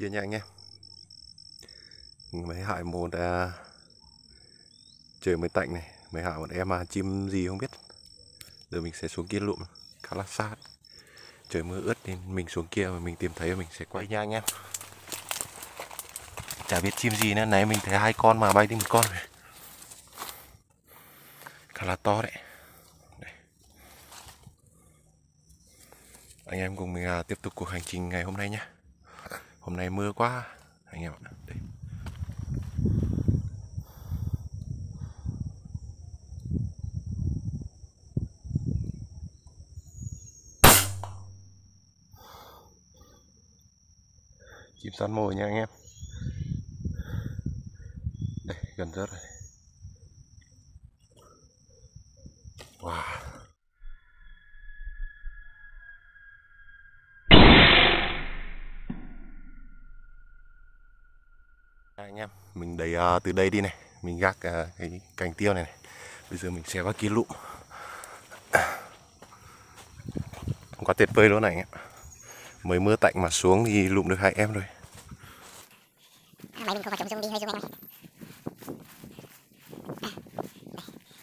kia nha anh em. Mấy hại một à, trời mới tạnh này. Mấy hại một em à, chim gì không biết. Giờ mình sẽ xuống kia lụm khá là sát. Trời mưa ướt nên mình xuống kia mà mình tìm thấy mình sẽ quay nha anh em. Chả biết chim gì nữa nãy mình thấy hai con mà bay đi một con. Này khá là to đấy. Đây. anh em cùng mình à, tiếp tục cuộc hành trình ngày hôm nay nhé hôm nay mưa quá, anh em ạ. Đây. Chim săn mồi nha anh em. Đây, gần rớt rồi. Wow. Anh em mình đẩy uh, từ đây đi này. Mình gác uh, cái cành tiêu này, này. Bây giờ mình sẽ vào kia lụm. Quá tuyệt vời luôn này anh em. Mới mưa tạnh mà xuống thì lụm được hai em rồi máy mình không phải chống zoom đi hơi rung anh ơi à,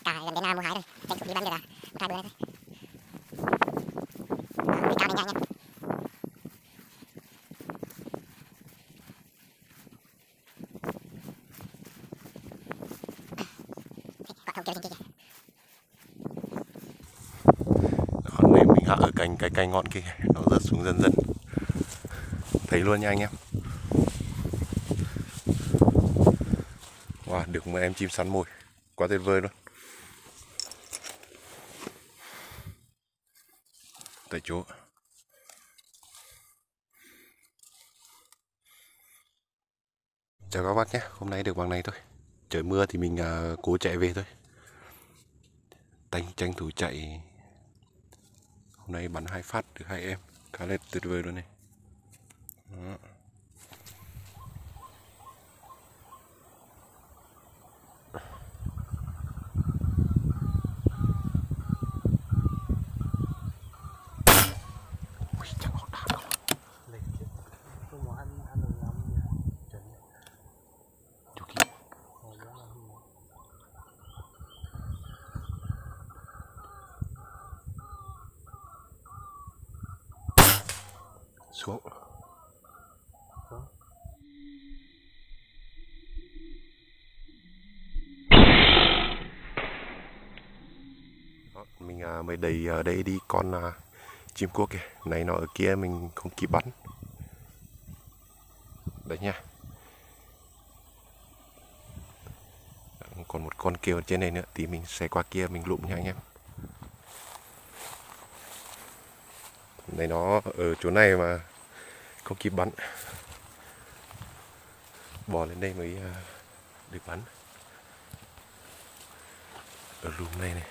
cả gần đến là mùa hái rồi tranh thủ đi bán được à. Một hai bữa nữa thôi. Cái cao này nha anh em quả thông Còn mình hạ ở cành cái cây ngọn kia nó rớt xuống dần dần. Thấy luôn nha anh em. Wow được một em chim sắn mồi. Quá tuyệt vời luôn. Tại chỗ. Chào các bác nhé hôm nay được bằng này thôi. Trời mưa thì mình uh, cố chạy về thôi tranh tranh thủ chạy. Hôm nay bắn hai phát được hai em. Khá là tuyệt vời luôn này. Đó. Xuống. Đó, mình à, mới đầy ở à, đây đi con à, chim cuốc kìa. Này nó ở kia mình không kịp bắn. Đấy nha. Còn một con kia ở trên này nữa thì mình sẽ qua kia mình lụm nha anh em. Này nó ở chỗ này mà không kịp bắn. Bò lên đây mới à, được bắn. Ở lùm này này.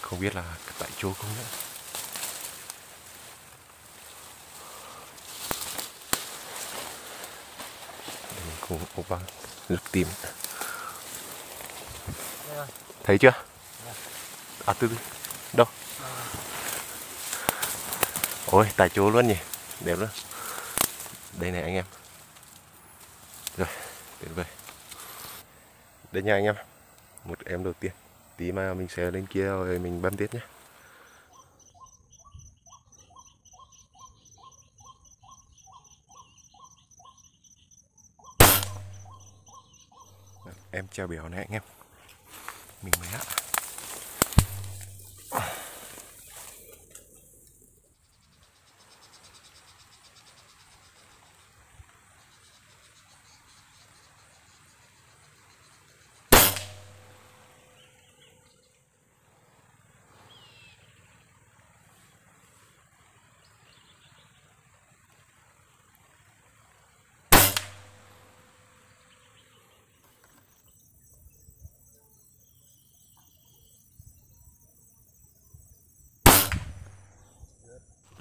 Không biết là tại chỗ không nữa. Cùng ốp vào lực tìm. Thấy chưa? À từ từ. Đâu ôi tại chỗ luôn nhỉ. Đẹp lắm. Đây này anh em. Rồi tuyệt vời đây nha anh em. Một em đầu tiên. Tí mà mình sẽ lên kia rồi mình bấm tiếp nhé. Em treo biểu này anh em. Mình mới hạ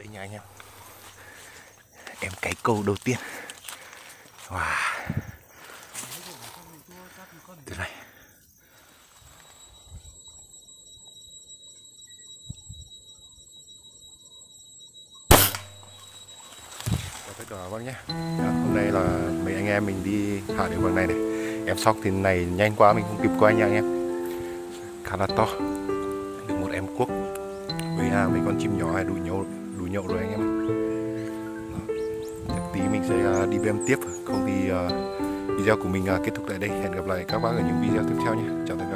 đây nha anh em. Em cái câu đầu tiên. Wow. Từ này, Tất cả bác nhé Đó, Hôm nay là mấy anh em mình đi hạ đến bằng này này. Em sóc thì này nhanh quá mình không kịp quay nha anh em. Khá là to. Được một em cuốc. Với à, mấy con chim nhỏ hay đủ nhau nhậu rồi anh em vâng. tí mình sẽ à, đi bem tiếp. Không thì uh, video của mình uh, kết thúc tại đây. Hẹn gặp lại các bác ở những video tiếp theo nhé. Chào tạm biệt.